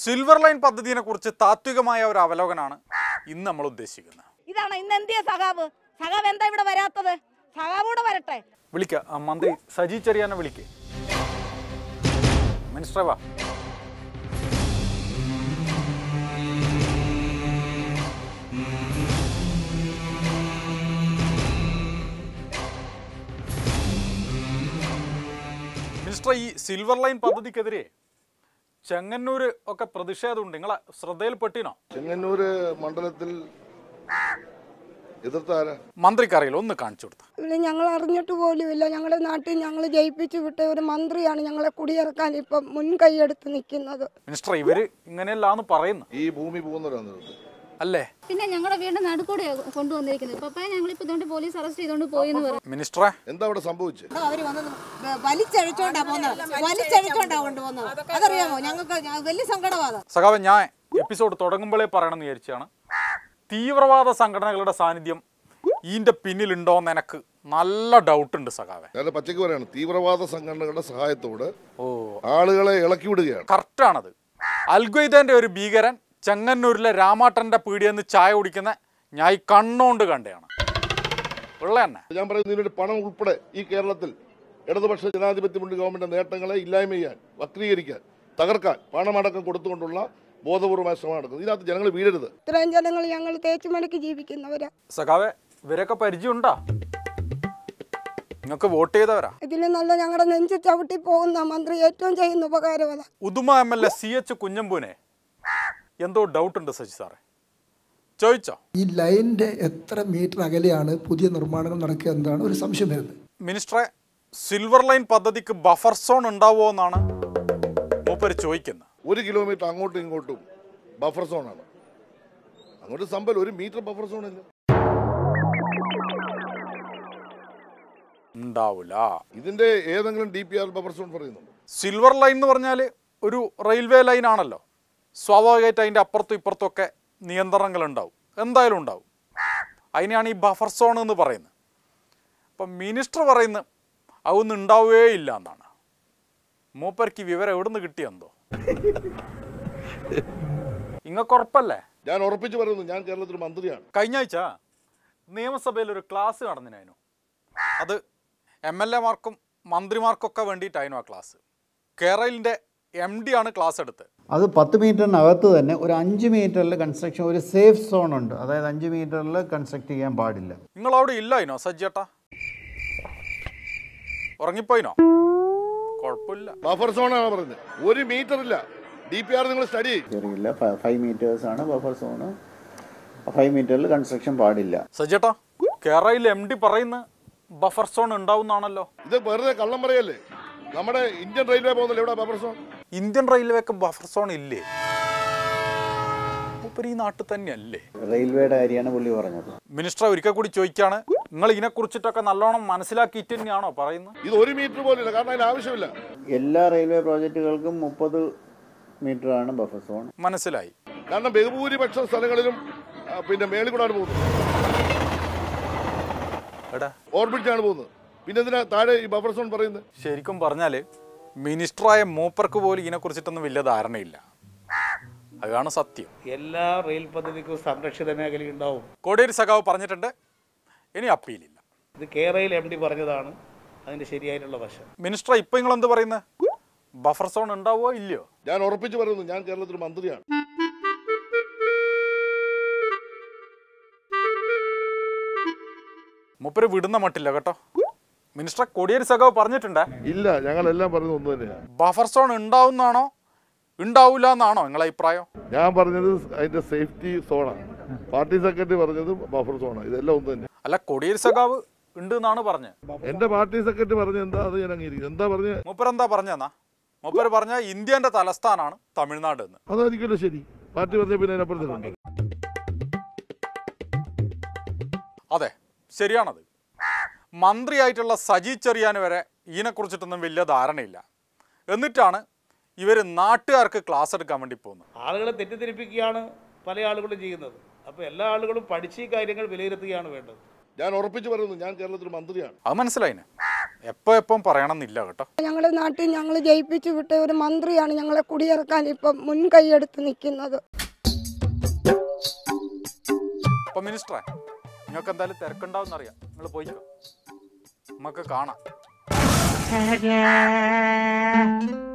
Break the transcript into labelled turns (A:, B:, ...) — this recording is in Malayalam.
A: സിൽവർ ലൈൻ പദ്ധതിയെ കുറിച്ച് താത്വികമായ ഒരു അവലോകനാണ് ഇന്ന് നമ്മൾ ഉദ്ദേശിക്കുന്നത്.
B: ഇതാണ് ഇന്ന് എന്തിയ സഖാവ്? സഖാവ് എന്താ ഇവിടെ വരാത്തത്? സഖാവ് കൂടെ വരട്ടെ.
A: വിളിക്ക. മന്ത്രി സജി ചെറിയാനെ വിളിക്കേ. മിനിസ്റ്റർ വാ. മിനിസ്റ്റർ ഈ സിൽവർ ലൈൻ പദ്ധതിക്കെതിരെ ചെങ്ങന്നൂര് ഒക്കെ പ്രതിഷേധമുണ്ട്. നിങ്ങളെ ശ്രദ്ധയിൽപ്പെട്ടിനോ
C: ചെങ്ങന്നൂര് മണ്ഡലത്തിൽ
A: മന്ത്രിക്കറിയില്ല ഒന്ന് കാണിച്ചു കൊടുത്തു.
D: ഞങ്ങൾ അറിഞ്ഞിട്ട് പോലുമില്ല. ഞങ്ങളുടെ നാട്ടിൽ ഞങ്ങൾ ജയിപ്പിച്ചു വിട്ട ഒരു മന്ത്രിയാണ് ഞങ്ങളെ കുടിയിറക്കാൻ ഇപ്പം മുൻകൈയെടുത്ത് നിൽക്കുന്നത്.
A: മിനിസ്റ്റർ ഇവർ ഇങ്ങനെയല്ലാന്ന് പറയുന്നു.
C: ഈ ഭൂമി പോകുന്നവരാണ്
A: അല്ലേ?
E: പിന്നെ ഞങ്ങളുടെ വീടിന്റെ നടുക്കൂടെ കൊണ്ടുവന്നിരിക്കുന്നത്. ഞങ്ങൾ ഞങ്ങളിപ്പോ ഇതുകൊണ്ട് പോലീസ് അറസ്റ്റ് ചെയ്തുകൊണ്ട് പോയി എന്ന് പറഞ്ഞു
A: മിനിസ്റ്ററെ?
C: എന്താ അവിടെ സംഭവിച്ചത്
F: അവർ വന്നത് വലിച്ചഴിച്ചോണ്ടാ പോന്നത് വലിച്ചഴിച്ചോണ്ടാ കൊണ്ടുപോകുന്നത് അതറിയാമോ? ഞങ്ങൾക്ക് വലിയ സങ്കടമാണ്
A: സഖാവ് ഞാൻ എപ്പിസോഡ് തുടങ്ങുമ്പോഴേ പറയണമെന്ന് വിചാരിച്ചാണ്. തീവ്രവാദ സംഘടനകളുടെ സാന്നിധ്യം ഇതിന്റെ പിന്നിലുണ്ടോ എന്ന് എനിക്ക് നല്ല ഡൗട്ട് ഉണ്ട് സഖാവെ.
C: ഞാൻ പച്ചയ്ക്ക് പറയാണ്. തീവ്രവാദ സംഘടനകളുടെ സഹായത്തോട്
A: ഓ.
C: ആളുകളെ ഇളക്കി വിടുകയാണ്.
A: കറക്റ്റാണത്. അൽഗ്വൈദന്റെ ഒരു ഭീകരൻ ചെങ്ങന്നൂരിലെ രാമാട്ടന്റെ പീടിയെന്ന് ചായ കുടിക്കുന്ന ഞാൻ ഈ കണ്ണോണ്ട് കണ്ടയാണ്. ഉള്ള തന്നെ
C: ഞാൻ പറയുന്നത് ഇതിനൊരു പണം ഉൾപ്പെടെ ഈ കേരളത്തിൽ ഇടതുപക്ഷ ജനാധിപത്യ മുന്നണി ഗവൺമെന്റ് നേട്ടങ്ങളെ ഇല്ലായ്മ ചെയ്യാൻ വക്രീകരിക്കാൻ തകർക്കാൻ പണമടക്കം കൊടുത്തുകൊണ്ടുള്ള ബോധപൂർവമായ ശ്രമം നടക്കുന്നത്. ഇതിനകത്ത് ജനങ്ങൾ വീഴരുത്.
D: ഇത്രയും ജനങ്ങൾ ഞങ്ങൾ തേച്ചുമലക്ക് ജീവിക്കുന്നവരാ.
A: സഖാവെ ഇവരൊക്കെ പരിചയമുണ്ടാ? നിങ്ങൾക്ക് വോട്ട് ചെയ്തവരാ?
D: ഇതിൽ നല്ല ഞങ്ങളുടെ നെഞ്ചു ചവിട്ടി പോകുന്ന മന്ത്രി ഏറ്റവും ചെയ്യുന്ന ഉപകാരം
A: Uduma M L A C H കുഞ്ഞമ്പൂനെ എന്തോ ഡൗട്ട് ഉണ്ട് സജി സാറെ. ചോദിച്ചോ?
G: ഈ ലൈനിന്റെ എത്ര മീറ്റർ അകലെയാണ് പുതിയ നിർമ്മാണങ്ങൾ നടക്കുക എന്നാണ് ഒരു സംശയം വരുന്നത്.
A: മിനിസ്റ്ററെ സിൽവർ ലൈൻ പദ്ധതിക്ക് ബഫർ സോൺ ഉണ്ടാവുമോ എന്നാണ് മൂപ്പര് ചോദിക്കുന്നത്.
C: ഒരു കിലോമീറ്റർ അങ്ങോട്ടും ഇങ്ങോട്ടും ബഫർ സോണാണ് അങ്ങോട്ട് സമ്പൽ ഒരു മീറ്റർ ബഫർ സോൺ ഇല്ല
A: ഉണ്ടാവില്ല
C: ഇതിന്റെ ഏതെങ്കിലും D P R buffer zone പറയുന്നുണ്ടോ?
A: സിൽവർ ലൈൻ എന്ന് പറഞ്ഞാൽ ഒരു റെയിൽവേ ലൈൻ ആണല്ലോ. സ്വാഭാവികമായിട്ട് അതിന്റെ അപ്പുറത്തും ഇപ്പുറത്തും ഒക്കെ നിയന്ത്രണങ്ങൾ ഉണ്ടാവും എന്തായാലും ഉണ്ടാവും. അതിനെയാണ് ഈ ബഫർ സോൺ എന്ന് പറയുന്നത്. അപ്പം മിനിസ്റ്റർ പറയുന്നത് അതൊന്നും ഉണ്ടാവുകയേ ഇല്ല എന്നാണ്. മൂപ്പർക്ക് ഈ വിവരം എവിടുന്ന് കിട്ടിയെന്തോ നിങ്ങൾക്ക് ഉറപ്പല്ലേ?
C: ഞാൻ ഉറപ്പിച്ചു പറയുന്നു ഞാൻ കേരളത്തിൽ മന്ത്രിയാണ്.
A: കഴിഞ്ഞ ആഴ്ച നിയമസഭയിൽ ഒരു ക്ലാസ് നടന്നിനായിരുന്നു. അത് എം എൽ എമാർക്കും മന്ത്രിമാർക്കൊക്കെ വേണ്ടിയിട്ടായിരുന്നു ആ ക്ലാസ് കേരളിന്റെ എം ഡി ആണ് ക്ലാസ് എടുത്ത്
H: അത് പത്ത് മീറ്ററിനകത്ത് തന്നെ ഒരു അഞ്ച് മീറ്ററിൽ കൺസ്ട്രക്ഷൻ ഒരു സേഫ് സോൺ ഉണ്ട്. അതായത് അഞ്ച് മീറ്ററിൽ കൺസ്ട്രക്ട് ചെയ്യാൻ പാടില്ല.
A: നിങ്ങൾ അവിടെ ഇല്ലായിനോ സജ്ജേട്ടാ? ഉറങ്ങിപ്പോയിനോ? കുഴപ്പമില്ല.
C: ബഫർ സോണാണ് പറഞ്ഞത്? ഒരു മീറ്റർ ഇല്ല ഡി പി ആർ നിങ്ങൾ സ്റ്റഡി ചെയ്യും.
H: ചെറിയില്ല ഫൈവ് മീറ്റേഴ്സ് ആണ് ബഫർ സോണ് ഫൈവ് മീറ്ററിൽ കൺസ്ട്രക്ഷൻ പാടില്ല.
A: സജ്ജേട്ടാ കേരളയിൽ എം ഡി പറയുന്ന ബഫർ സോൺ ഉണ്ടാവുന്നാണല്ലോ
C: ഇത് വെറുതെ കള്ളം പറയല്ലേ? നമ്മുടെ ഇന്ത്യൻ റെയിൽവേ പോകുന്നില്ല ഇവിടെ ബഫർ സോൺ
A: ഇന്ത്യൻ റെയിൽവേക്ക് ബഫർ സോൺ ഇല്ലേ? മൂപ്പര് ഈ നാട്ടിൽ തന്നെയല്ലേ?
H: റെയിൽവേയുടെ കാര്യമാണ് പുള്ളി പറഞ്ഞത്.
A: മിനിസ്റ്റർ ഒരിക്കൽ കൂടി ചോദിക്കാണ് നിങ്ങൾ ഇതിനെ കുറിച്ചിട്ടൊക്കെ നല്ലോണം മനസ്സിലാക്കിയിട്ട് തന്നെയാണോ പറയുന്നത്?
C: ഇത് ഒരു മീറ്റർ പോലും ഇല്ല കാരണം അതിന് ആവശ്യമില്ല.
H: എല്ലാ റെയിൽവേ പ്രോജക്റ്റുകൾക്കും മുപ്പത് മീറ്റർ ആണ് ബഫർ സോൺ
A: മനസ്സിലായി.
C: കാരണം ബഹുഭൂരിപക്ഷം സ്ഥലങ്ങളിലും പിന്നെ മേളിൽ കൂടാണ് പോകുന്നത് ഓർബിറ്റാണ് പോകുന്നത്. പിന്നെ എന്തിനാ താഴെ ഈ ബഫർ സോൺ പറയുന്നത്?
A: ശരിക്കും പറഞ്ഞാൽ മിനിസ്റ്ററായ മൂപ്പർക്ക് പോലും ഇതിനെക്കുറിച്ചിട്ടൊന്നും വലിയ ധാരണയില്ല. അതാണ് സത്യം.
I: എല്ലാ റെയിൽ പദ്ധതിക്കും സംരക്ഷിത മേഖലയുണ്ടാവും
A: കോടിയേരി സഖാവ് പറഞ്ഞിട്ടുണ്ട് ഇനി അപ്പീലില്ല.
I: ഇത് കേരളയിൽ എം ഡി പറഞ്ഞതാണ് അതിന്റെ ശരിയായിട്ടുള്ള വശം.
A: മിനിസ്റ്റർ ഇപ്പൊ നിങ്ങൾ എന്ത് പറയുന്നത് ബഫർ സോൺ ഉണ്ടാവോ ഇല്ലയോ?
C: ഞാൻ ഉറപ്പിച്ചു പറയുന്നു ഞാൻ കേരളത്തിൽ മന്ത്രിയാണ്.
A: മൂപ്പര് വിടുന്ന മട്ടില്ല കേട്ടോ. മിനിസ്റ്റർ കോടിയേരി സഖാവ് പറഞ്ഞിട്ടുണ്ട്?
C: ഇല്ല ഞങ്ങളെല്ലാം പറഞ്ഞത് ഒന്ന് തന്നെയാണ്
A: ബഫർ സോൺ ഉണ്ടാവുന്നാണോ? ഉണ്ടാവില്ല എന്നാണോ നിങ്ങളെ അഭിപ്രായം?
C: ഞാൻ പറഞ്ഞത് അതിന്റെ സേഫ്റ്റി സോണാണ് പാർട്ടി സെക്രട്ടറി പറഞ്ഞത് ബഫർ സോണാണ് ഇതെല്ലാം ഒന്ന് തന്നെ
A: അല്ല കോടിയേരി സഖാവ് ഉണ്ട് എന്നാണ് പറഞ്ഞത്
C: എന്റെ പാർട്ടി സെക്രട്ടറി പറഞ്ഞത് എന്താ അത് ഞാൻ അംഗീകരിക്കും എന്താ പറഞ്ഞ?
A: മൂപ്പർ എന്താ പറഞ്ഞെന്നാ മൂപ്പർ പറഞ്ഞ ഇന്ത്യന്റെ തലസ്ഥാനാണ് തമിഴ്നാട് എന്ന്.
C: അതായിരിക്കുമല്ലോ ശരി. പാർട്ടി പറഞ്ഞ പിന്നെ അതിനപ്പുറത്തുണ്ട്
A: അതെ ശരിയാണത്. മന്ത്രിയായിട്ടുള്ള സജി ചെറിയാൻ വരെ ഇതിനെക്കുറിച്ചിട്ടൊന്നും വലിയ ധാരണയില്ല. എന്നിട്ടാണ് ഇവർ നാട്ടുകാർക്ക് ക്ലാസ് എടുക്കാൻ വേണ്ടി പോകുന്നത്.
I: ആളുകളെ തെറ്റിദ്ധരിപ്പിക്കുകയാണ് പല ആളുകളും ചെയ്യുന്നത്. അപ്പോൾ എല്ലാ ആളുകളും പഠിച്ച് ഈ കാര്യങ്ങൾ വിലയിരുത്തുകയാണ് വേണ്ടത്.
C: ഞാൻ ഉറപ്പിച്ചു പറയുന്നു ഞാൻ കേരളത്തിൽ മന്ത്രിയാണ്.
A: അത് മനസ്സിലായിന് എപ്പോ എപ്പം പറയണമെന്നില്ല കേട്ടോ.
D: ഞങ്ങളുടെ നാട്ടിൽ ഞങ്ങൾ ജയിപ്പിച്ചു വിട്ട ഒരു മന്ത്രിയാണ് ഞങ്ങളെ കുടിയിറക്കാൻ ഇപ്പം മുൻകൈയെടുത്ത് നിൽക്കുന്നത്.
A: അപ്പം മിനിസ്റ്ററെ നിങ്ങൾക്ക് എന്തായാലും തിരക്കുണ്ടാവും അറിയാം നിങ്ങൾ പോയിക്കോ. നമുക്ക് കാണാം.